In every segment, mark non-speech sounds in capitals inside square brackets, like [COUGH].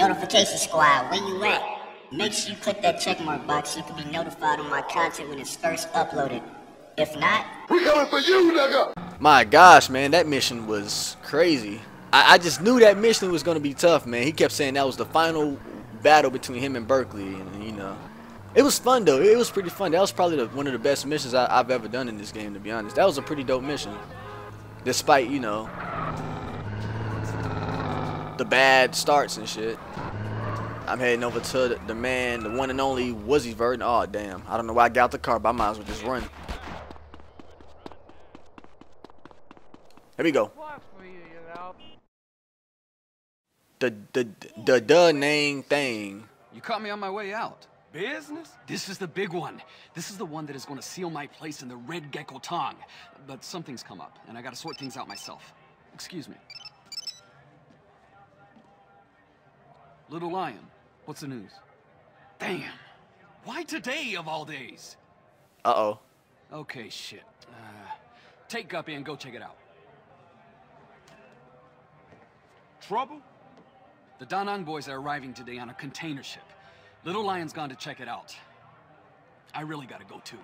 Notification squad, where you at? Make sure you click that checkmark box so you can be notified on my content when it's first uploaded. If not, we're coming for you, nigga. My gosh, man, that mission was crazy. I, I just knew that mission was gonna be tough, man. He kept saying that was the final battle between him and Berkley, and you know, it was fun though. It was pretty fun. That was probably the, one of the best missions I, I've ever done in this game, to be honest. That was a pretty dope mission, despite you know the bad starts and shit. I'm heading over to the, the man, the one and only Woozie Verdon. Oh damn, I don't know why I got the car, but I might as well just run. Here we go. The the the the name thing. You caught me on my way out. Business? This is the big one. This is the one that is going to seal my place in the Red Gecko Tong. But something's come up, and I gotta sort things out myself. Excuse me. Little Lion, what's the news? Damn. Why today of all days? Uh oh. Okay, shit. Uh, take Guppy and go check it out. Trouble? The Da Nang boys are arriving today on a container ship. Little Lion's gone to check it out. I really gotta go too.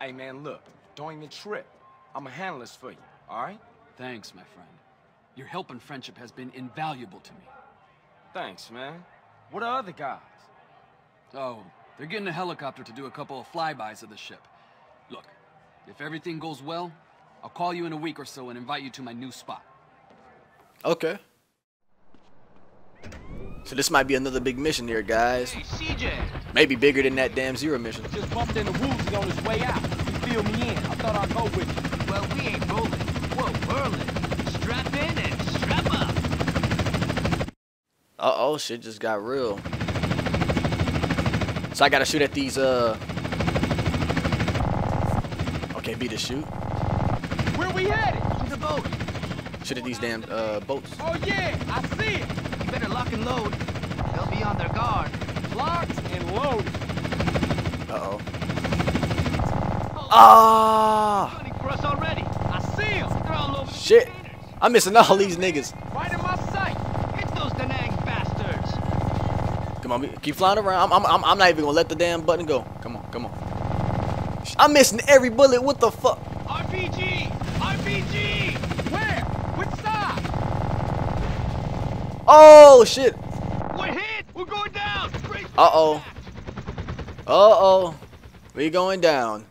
Hey, man, look. Don't even trip. I'ma handle this for you, alright? Thanks, my friend. Your help and friendship has been invaluable to me. Thanks, man. What are other guys? Oh, they're getting a helicopter to do a couple of flybys of the ship. Look, if everything goes well, I'll call you in a week or so and invite you to my new spot. Okay. So this might be another big mission here, guys. Hey, CJ. Maybe bigger than that damn zero mission. Just bumped into Woozie on his way out. He filled me in. I thought I'd go with you. Well, we ain't rolling. Whoa, whirling. Strap in and strap up. Uh oh, shit just got real. So I gotta shoot at these, uh. Okay, be the shoot. Where we headed? To the boat. Shoot at these damn, uh, boats. Oh, yeah, I see it. You better lock and load. They'll be on their guard. Locked and loaded. Uh oh. Ah! Gunning for us already. I see him. They're all over Shit. I'm missing all these niggas. Right in my sight. Hit those Da Nang bastards. Come on, keep flying around. I'm, I'm, I'm not even gonna let the damn button go. Come on, come on. I'm missing every bullet. What the fuck? RPG! RPG! Where? Which side? Oh shit. We're hit! We're going down! Brace Uh oh. Uh oh. We going down.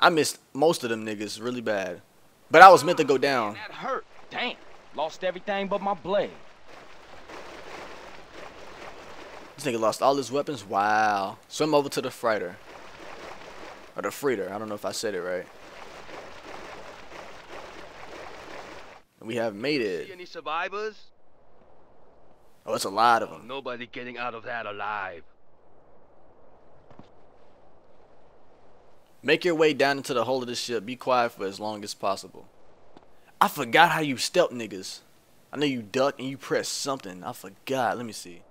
I missed most of them niggas really bad. But I was meant to go down. That hurt. Damn. Lost everything but my blade. This nigga lost all his weapons. Wow. Swim over to the freighter. Or the freighter. I don't know if I said it right. We have made it. any survivors? Oh, it's a lot of Oh, them. nobody getting out of that alive. Make your way down into the hull of the ship. Be quiet for as long as possible. I forgot how you stealth niggas. I know you duck and you press something. I forgot. Let me see.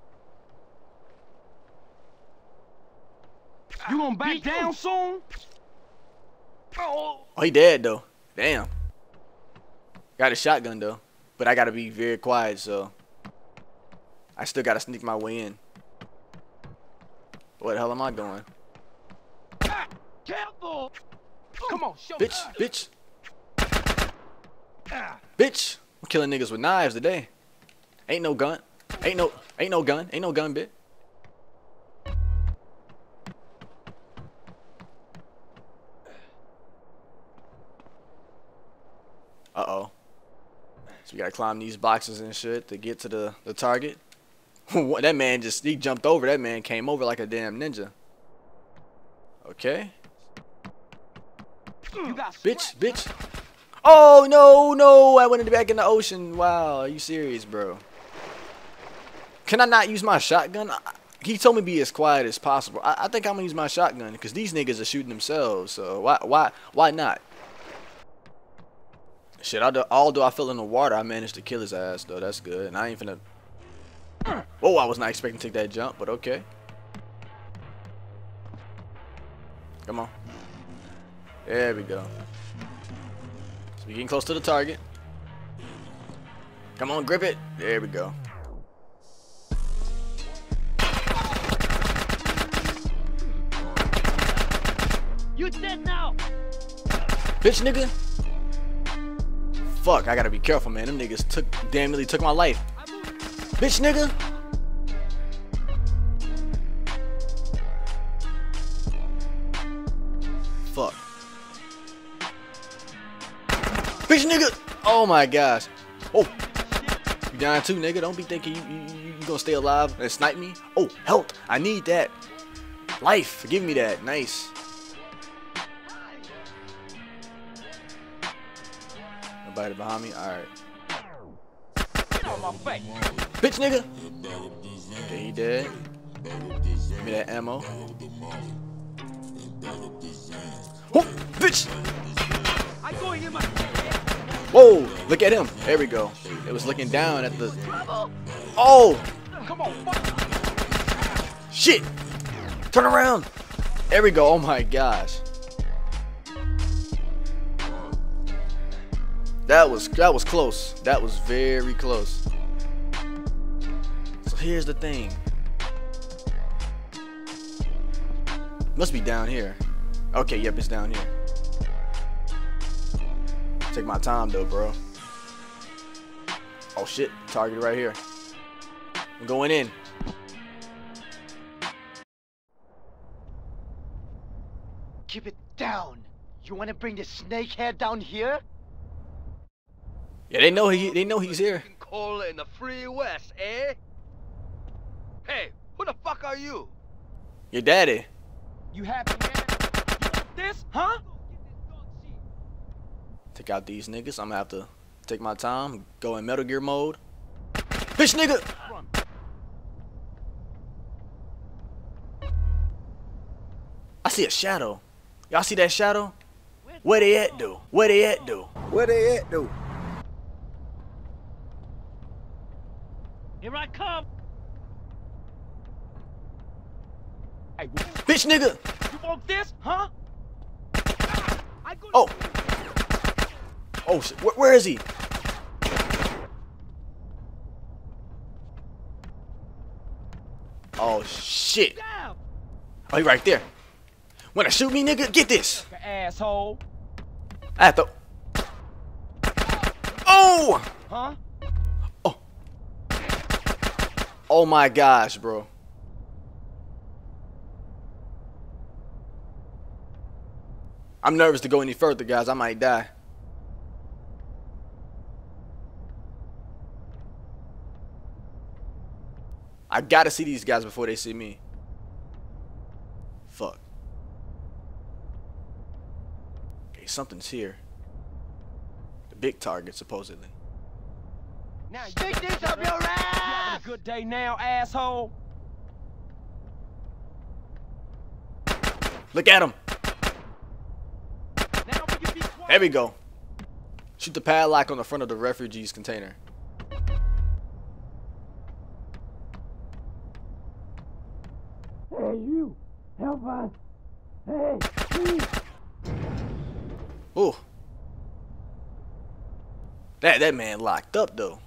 You gonna back down soon? Oh, he dead though. Damn. Got a shotgun though, but I gotta be very quiet, so I still gotta sneak my way in. What the hell am I doing, Careful! Come on, show bitch? Bitch. Ah. Bitch. I'm killing niggas with knives today. Ain't no gun. Ain't no. Ain't no gun. Ain't no gun, bit. Uh oh. So we gotta climb these boxes and shit to get to the the target. [LAUGHS] That man just he jumped over. That man came over like a damn ninja. Okay. Bitch, bitch. Oh no, no! I went back in the ocean. Wow, are you serious, bro? Can I not use my shotgun? He told me be as quiet as possible. I, I think I'm gonna use my shotgun because these niggas are shooting themselves. So why, why, why not? Shit, although, although I fell in the water, I managed to kill his ass though. That's good. And I ain't finna. Whoa, I was not expecting to take that jump, but okay. Come on. There we go. So we're getting close to the target. Come on, grip it. There we go. You dead now! Bitch nigga. Fuck, I gotta be careful, man. Them niggas took damn nearly took my life. Bitch nigga. Fuck. Bitch nigga. Oh my gosh. Oh. You dying too, nigga. Don't be thinking you, you, you, gonna stay alive and snipe me. Oh, health. I need that. Life. Give me that. Nice. Nobody behind me? Alright. Bitch nigga! Okay, he dead. Give me that ammo. Oh, bitch! Whoa! Look at him. There we go. It was looking down at the. Oh! Shit! Turn around! There we go. Oh my gosh. That was that was close. That was very close. So here's the thing. Must be down here. Okay, yep, it's down here. Take my time though, bro. Oh shit, target right here. I'm going in. Keep it down. You want to bring the snake snakehead down here? Yeah, they know he they know he's here. Cola in the free west, eh? Hey, who the fuck are you? Your daddy. You happy, man? You this, huh? Take out these niggas. I'm gonna have to take my time, go in Metal Gear mode. Bitch nigga! I see a shadow. Y'all see that shadow? Where they at, though? Where they at, though? Where they at, though? Here I come! Hey, Bitch nigga! you want this, huh? Oh! Oh, shit. Where, where is he? Oh, shit. Oh, he right there. Wanna shoot me, nigga? Get this! Asshole. I have to... Oh! Huh? Oh my gosh, bro. I'm nervous to go any further, guys. I might die. I gotta see these guys before they see me. Fuck. Okay, something's here. The big target, supposedly. Now Stick this up your ass! A good day now, asshole? Look at him. Now will you be? There we go. Shoot the padlock on the front of the refugees container. Hey, you! Help us! Hey, please! Ooh. That that man locked up though.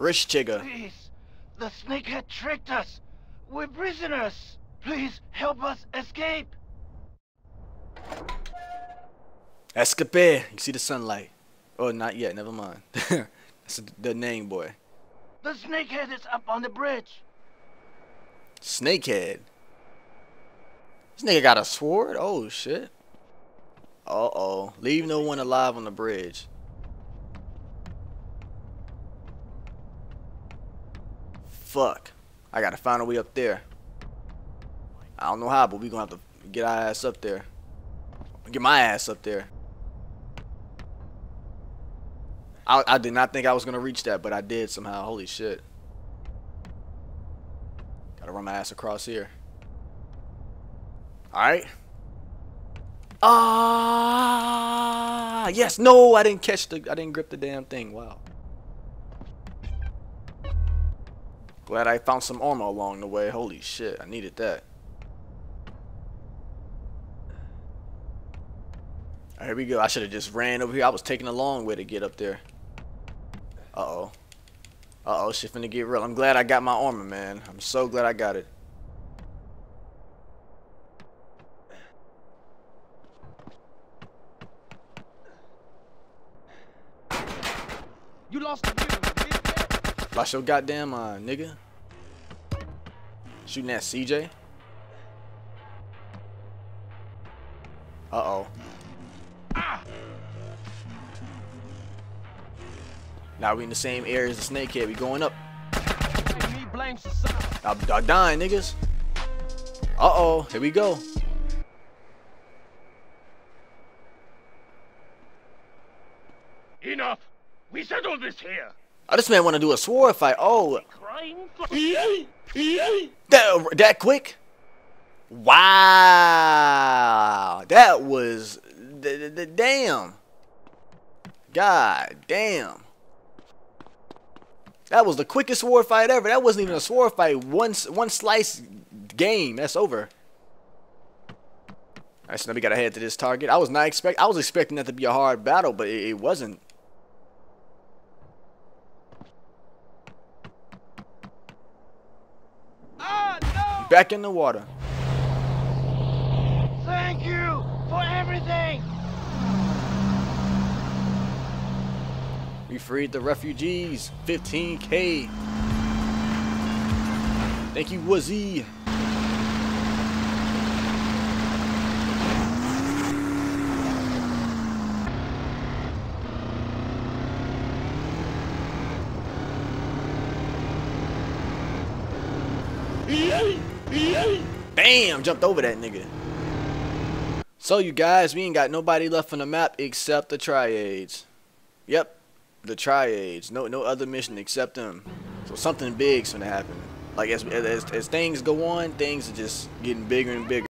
Rich chigga. Please! The snakehead tricked us! We're prisoners! Please help us escape! Escape. You see the sunlight. Oh, not yet. Never mind. [LAUGHS] That's the name, boy. The snakehead is up on the bridge! Snakehead. This nigga got a sword? Oh, shit. Uh-oh. Leave no one alive on the bridge. Fuck. I gotta find a way up there. I don't know how, but we gonna have to get our ass up there. Get my ass up there. I, I did not think I was gonna reach that, but I did somehow. Holy shit. Gotta run my ass across here. Alright. Ah, yes. No, I didn't catch the. I didn't grip the damn thing. Wow. Glad I found some armor along the way. Holy shit, I needed that. Here we go. I should have just ran over here. I was taking a long way to get up there. Uh-oh. Uh-oh, shit finna get real. I'm glad I got my armor, man. I'm so glad I got it. You lost the. Lost your goddamn uh, nigga. Shooting at CJ. Uh-oh. Now we in the same area as the snakehead. We going up. I'm, I'm dying, niggas. Uh-oh. Here we go. Enough. We settled this here. Oh, this man want to do a sword fight. Oh, that, that quick? Wow. That was... The, the, the, damn. God damn. That was the quickest sword fight ever. That wasn't even a sword fight. One, one slice game. That's over. Alright, so now we gotta head to this target. I was not expect. I was expecting that to be a hard battle, but it, it wasn't. Ah, no! Back in the water. Thank you for everything. We freed the refugees. 15k. Thank you, Woozie. Bam! Jumped over that nigga. So you guys, we ain't got nobody left on the map except the Triads. Yep, the Triads. No, no other mission except them. So something big's gonna happen. Like as, as as things go on, things are just getting bigger and bigger.